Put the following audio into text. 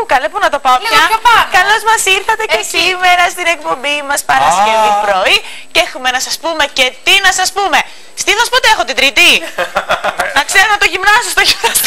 πού, καλέ, πού να το πάω πια. Καλώς μας ήρθατε και σήμερα στην εκπομπή μας Παρασκευή ah. πρωί και έχουμε να σας πούμε και τι να σας πούμε. Στήθος πότε έχω την Τρίτη; να ξέρω το γυμνάσιο στο γυμνάσιο.